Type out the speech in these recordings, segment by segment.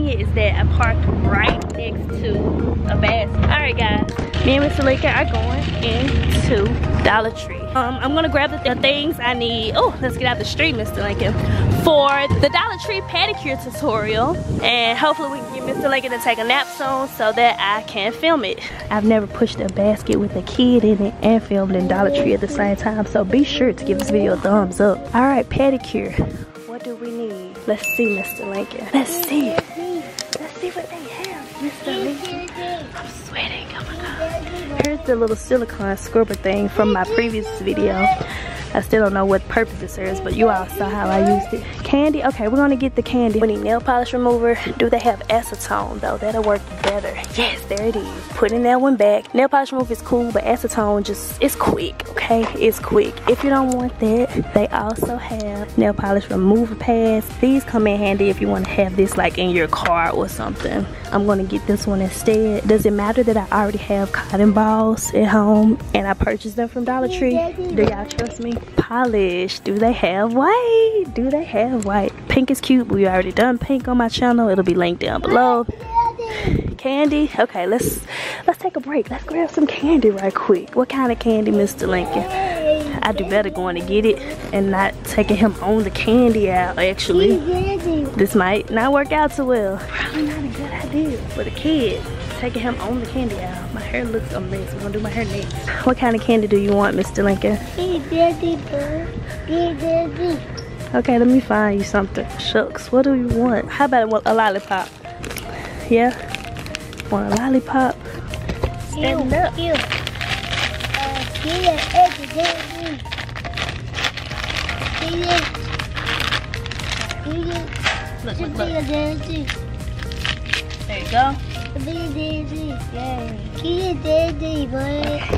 is that I parked right next to a basket. All right, guys. Me and Mr. Lincoln are going into Dollar Tree. Um, I'm gonna grab the, the things I need. Oh, let's get out the street, Mr. Lincoln. For the Dollar Tree pedicure tutorial. And hopefully we can get Mr. Lincoln to take a nap soon so that I can film it. I've never pushed a basket with a kid in it and filmed in Dollar Tree at the same time. So be sure to give this video a thumbs up. All right, pedicure. What do we need? Let's see, Mr. Lincoln. Let's see. Here's the little silicone scrubber thing from my previous video. I still don't know what purpose it serves, but you all saw how I used it. Candy, okay, we're gonna get the candy. We need nail polish remover. Do they have acetone though? That'll work better. Yes, there it is. Putting that one back. Nail polish remover is cool, but acetone just, it's quick, okay? It's quick. If you don't want that, they also have nail polish remover pads. These come in handy if you wanna have this like in your car or something. I'm gonna get this one instead. Does it matter that I already have cotton balls at home and I purchased them from Dollar Tree? Do y'all trust me? Polish. Do they have white? Do they have white? Pink is cute. We already done pink on my channel. It'll be linked down below. Candy. Okay, let's let's take a break. Let's grab some candy right quick. What kind of candy, Mr. Lincoln? I do better going to get it and not taking him on the candy out actually. This might not work out so well. Probably not a good idea for the kid. Taking him on the candy out. My hair looks a mess. We're gonna do my hair next. What kind of candy do you want, Mr. Lincoln? Okay, let me find you something. Shucks, what do you want? How about a lollipop? Yeah? Want a lollipop? Stand up. Ew. Uh, yeah, it's a Look, look, look. There you go. Yay.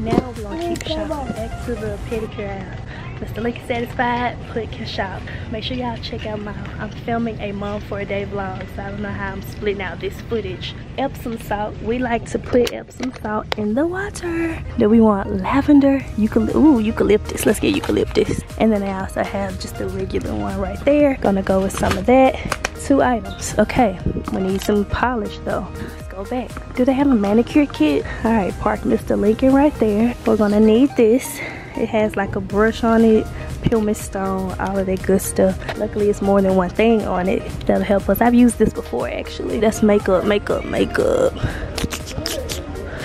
Now we're gonna keep shopping. Back to the pedicure aisle. Mr. Lincoln satisfied, click and shop. Make sure y'all check out my, I'm filming a mom for a day vlog, so I don't know how I'm splitting out this footage. Epsom salt, we like to put Epsom salt in the water. Then we want lavender, eucalyptus, ooh, eucalyptus, let's get eucalyptus. And then I also have just a regular one right there. Gonna go with some of that. Two items, okay. We need some polish though Let's go back. Do they have a manicure kit? All right, park Mr. Lincoln right there. We're gonna need this. It has like a brush on it, pumice stone, all of that good stuff. Luckily, it's more than one thing on it that'll help us. I've used this before actually. That's makeup, makeup, makeup.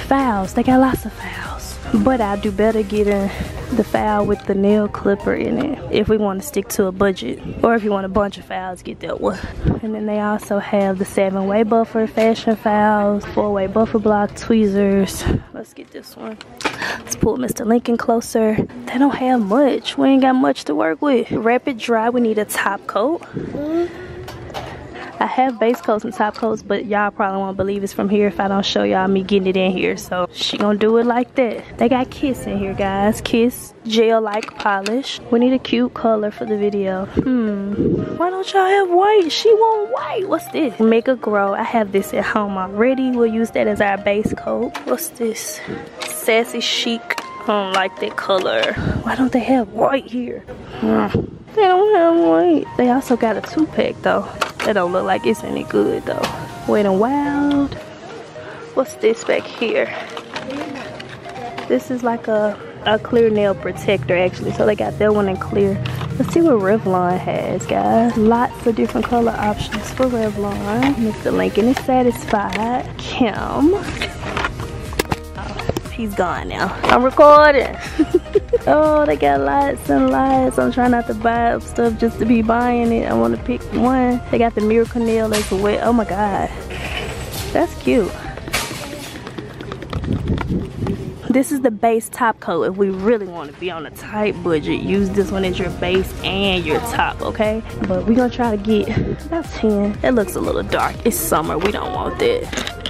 Files, they got lots of files. But I do better getting the file with the nail clipper in it if we want to stick to a budget or if you want a bunch of files get that one and then they also have the seven way buffer fashion files four way buffer block tweezers let's get this one let's pull mr lincoln closer. They don't have much. We ain't got much to work with. Rapid dry we need a top coat mm-hmm. I have base coats and top coats, but y'all probably won't believe it's from here if I don't show y'all me getting it in here. So she gonna do it like that. They got Kiss in here, guys. Kiss gel-like polish. We need a cute color for the video. Hmm, why don't y'all have white? She want white. What's this? Make a grow. I have this at home already. We'll use that as our base coat. What's this? Sassy chic. I don't like that color. Why don't they have white here? Hmm. They don't have white. They also got a two-pack though. That don't look like it's any good though. Wet and Wild. What's this back here? This is like a, a clear nail protector actually. So they got that one in clear. Let's see what Revlon has, guys. Lots of different color options for Revlon. Mr. Lincoln is satisfied. Kim. Oh, he's gone now. I'm recording. oh, they got lots and lots. I'm trying not to buy up stuff just to be buying it. I want to pick one. They got the Miracle Nail as well. Oh my God. That's cute. This is the base top coat. If we really want to be on a tight budget, use this one as your base and your top, okay? But we're gonna try to get about 10. It looks a little dark. It's summer. We don't want that.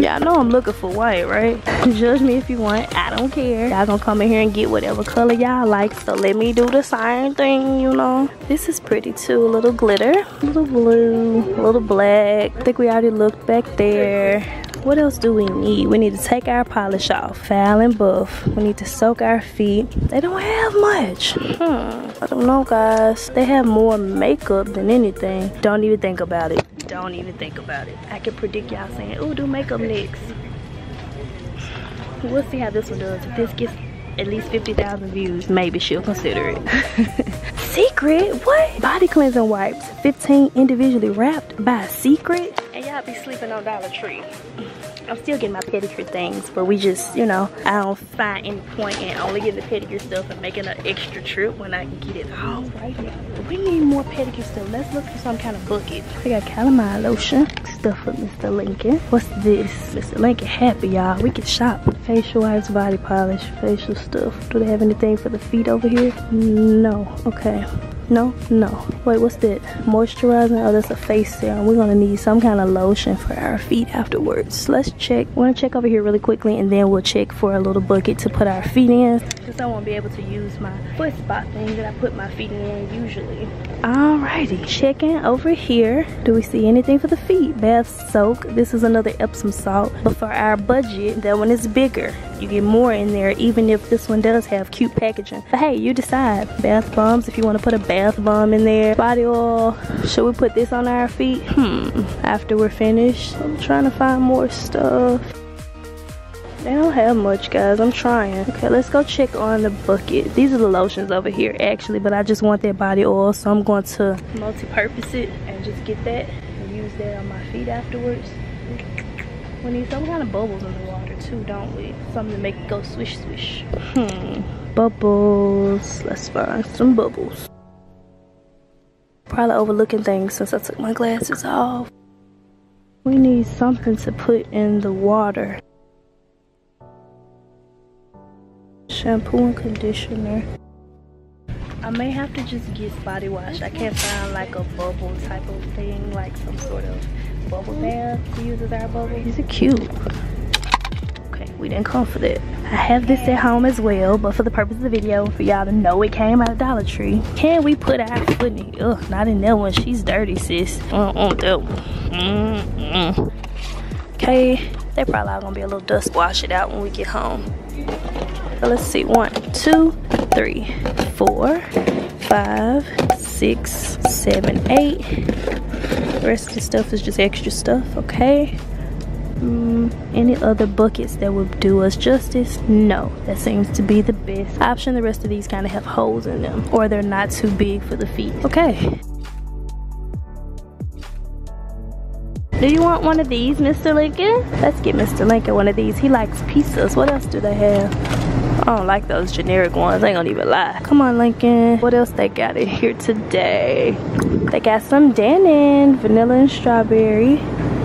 Yeah, I know I'm looking for white, right? Judge me if you want. I don't care. Y'all gonna come in here and get whatever color y'all like. So let me do the same thing, you know. This is pretty too. A little glitter, a little blue, a little black. I think we already looked back there. What else do we need? We need to take our polish off. Foul and buff. We need to soak our feet. They don't have much. Hmm. I don't know, guys. They have more makeup than anything. Don't even think about it. Don't even think about it. I can predict y'all saying, oh, do makeup next. We'll see how this one does. If this gets at least 50,000 views, maybe she'll consider it. Secret? What? Body cleansing wipes. 15 individually wrapped by Secret? And y'all be sleeping on Dollar Tree. I'm still getting my pedicure things, but we just, you know, I don't find any point in only getting the pedicure stuff and making an extra trip when I can get it all right now. We need more pedicure stuff. Let's look for some kind of bucket. We got calamine lotion, stuff for Mr. Lincoln. What's this? Mr. Lincoln happy, y'all. We can shop. Facial wipes, body polish, facial stuff. Do they have anything for the feet over here? No. Okay. No, no. Wait, what's that? Moisturizer? Oh, that's a face serum. We're gonna need some kind of lotion for our feet afterwards. Let's check. We're gonna check over here really quickly and then we'll check for a little bucket to put our feet in. Because I won't be able to use my foot spot thing that I put my feet in usually. Alrighty, checking over here. Do we see anything for the feet? Bath soak. This is another Epsom salt. But for our budget, that one is bigger. You get more in there even if this one does have cute packaging. But hey, you decide. Bath bombs if you want to put a bath bomb in there. Body oil. Should we put this on our feet? Hmm. After we're finished. I'm trying to find more stuff. They don't have much, guys. I'm trying. Okay, let's go check on the bucket. These are the lotions over here, actually, but I just want that body oil, so I'm going to multi-purpose it and just get that and use that on my feet afterwards. We need some kind of bubbles in the water too, don't we? Something to make it go swish swish. Hmm. Bubbles. Let's find some bubbles. Probably overlooking things since I took my glasses off. We need something to put in the water. Shampoo and conditioner. I may have to just get body wash. I can't find like a bubble type of thing, like some sort of bubble bath to use as our bubble. These are cute. Okay, we didn't come for that. I have this at home as well, but for the purpose of the video, for y'all to know it came out of Dollar Tree. Can we put our foot in it? Ugh, not in that one. She's dirty, sis. Uh-uh, that one. Mm -mm. Okay, they probably all gonna be a little dust wash it out when we get home. So let's see, one, two, three, four, five, six, seven, eight. The rest of the stuff is just extra stuff, okay? Mm, any other buckets that would do us justice? No, that seems to be the best option. The rest of these kind of have holes in them or they're not too big for the feet. Okay. Do you want one of these, Mr. Lincoln? Let's get Mr. Lincoln one of these. He likes pizzas. What else do they have? I don't like those generic ones. I ain't gonna even lie. Come on, Lincoln. What else they got in here today? They got some Dannon, vanilla and strawberry.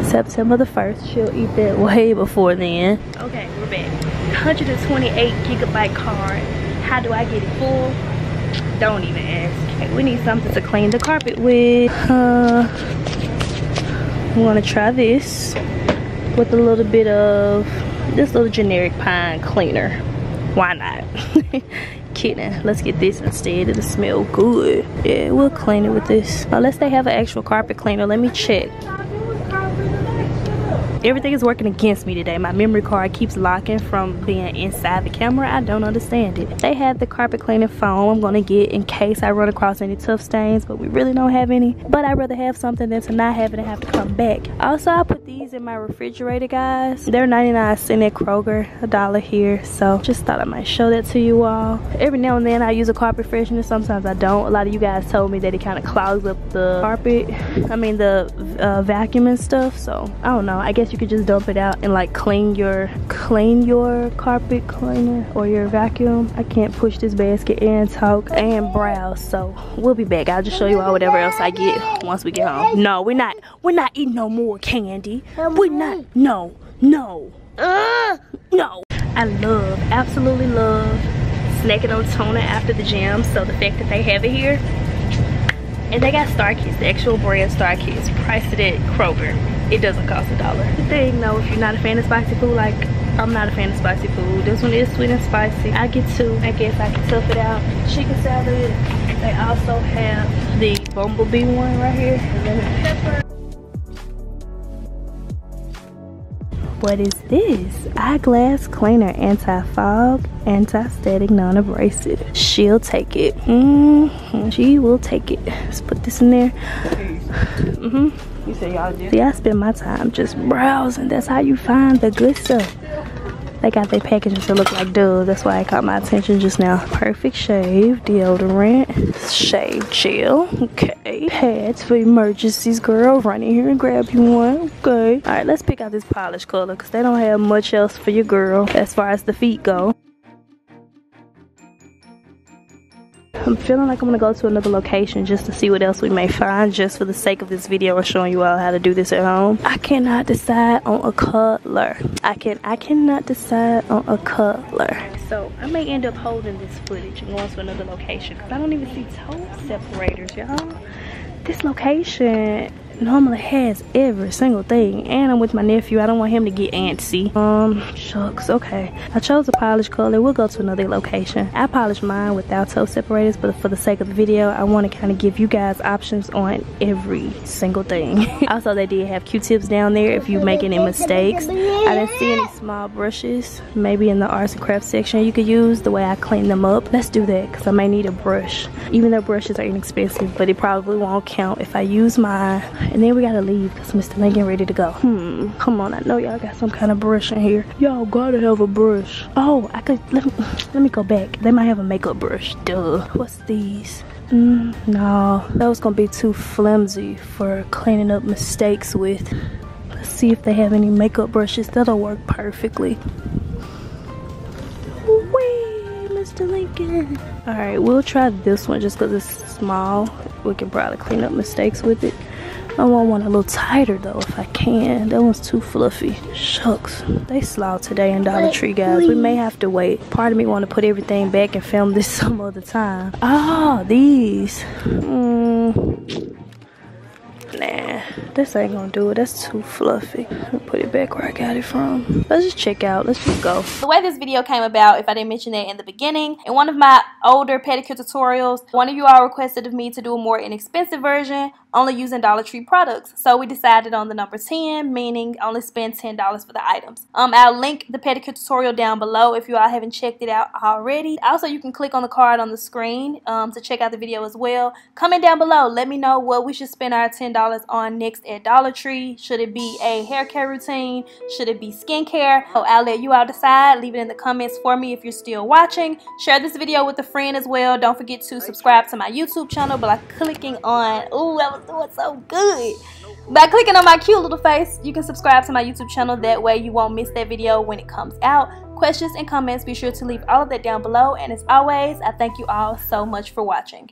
September the 1st. She'll eat that way before then. Okay, we're back. 128 gigabyte card. How do I get it full? Don't even ask. Okay, we need something to clean the carpet with. Uh, want to try this with a little bit of this little generic pine cleaner. Why not? Kidding. Let's get this instead. It'll smell good. Yeah we'll clean it with this. Unless they have an actual carpet cleaner let me check everything is working against me today. My memory card keeps locking from being inside the camera. I don't understand it. They have the carpet cleaning foam i'm gonna get in case i run across any tough stains but we really don't have any. But i'd rather have something than to not have it and have to come back. Also i put these in my refrigerator guys. They're 99 cent at kroger a dollar here. So just thought i might show that to you all. Every now and then i use a carpet freshener. Sometimes i don't. A lot of you guys told me that it kind of clogs up the carpet i mean the uh, vacuum and stuff. So i don't know. I guess you could just dump it out and like clean your clean your carpet cleaner or your vacuum. I can't push this basket and talk and browse so we'll be back. I'll just show you all whatever else i get once we get home. No we're not we're not eating no more candy. We're not no no. Uh, no. I love absolutely love snacking on tuna after the gym so the fact that they have it here. And they got Starkist, the actual brand Starkist, priced it at Kroger. It doesn't cost a dollar. The thing though, if you're not a fan of spicy food, like I'm not a fan of spicy food. This one is sweet and spicy. I get two. I guess I can tough it out. Chicken salad. They also have the bumblebee one right here. what is this? Eyeglass cleaner, anti-fog, anti-static, non-abrasive. She'll take it. Mm -hmm. She will take it. Let's put this in there. Mm hmm You y'all. See, I spend my time just browsing. That's how you find the good stuff. They got their packaging to look like Dove. That's why it caught my attention just now. Perfect shave, deodorant, shave gel. Okay. Pads for emergencies, girl. Run in here and grab you one. Okay. All right, let's pick out this polish color because they don't have much else for your girl as far as the feet go. I'm feeling like I'm gonna go to another location just to see what else we may find just for the sake of this video of showing you all how to do this at home. I cannot decide on a color. I can I cannot decide on a color. So I may end up holding this footage and going to another location because I don't even see toe separators, y'all. This location normally has every single thing and i'm with my nephew. I don't want him to get antsy. Um shucks okay. I chose a polish color. We'll go to another location. I polished mine without toe separators but for the sake of the video i want to kind of give you guys options on every single thing. Also they did have q-tips down there if you make any mistakes. I didn't see any small brushes maybe in the arts and crafts section you could use the way i clean them up. Let's do that because i may need a brush. Even though brushes are inexpensive but it probably won't count if i use mine and then we gotta leave because Mr. Lincoln ready to go. Hmm. Come on, I know y'all got some kind of brush in here. Y'all gotta have a brush. Oh, I could let me let me go back. They might have a makeup brush. Duh. What's these? Mm, no, that was gonna be too flimsy for cleaning up mistakes with. Let's see if they have any makeup brushes. That'll work perfectly. Mr. Lincoln. All right, we'll try this one just because it's small. We can probably clean up mistakes with it. I want one a little tighter though if I can. That one's too fluffy. Shucks. They slow today in Dollar Tree, guys. We may have to wait. Part of me want to put everything back and film this some other time. Ah, these. Mm. This ain't gonna do it. That's too fluffy. Put it back where I got it from. Let's just check out. Let's just go. The way this video came about, if I didn't mention it in the beginning, in one of my older pedicure tutorials, one of you all requested of me to do a more inexpensive version only using Dollar Tree products. So we decided on the number 10, meaning only spend $10 for the items. Um, I'll link the pedicure tutorial down below if you all haven't checked it out already. Also, you can click on the card on the screen um, to check out the video as well. Comment down below. Let me know what we should spend our $10 on next at Dollar Tree. Should it be a hair care routine? Should it be skincare? Oh, so I'll let you all decide. Leave it in the comments for me if you're still watching. Share this video with a friend as well. Don't forget to subscribe to my YouTube channel by clicking on, ooh, that was doing so good. By clicking on my cute little face, you can subscribe to my YouTube channel. That way you won't miss that video when it comes out. Questions and comments, be sure to leave all of that down below. And as always, I thank you all so much for watching.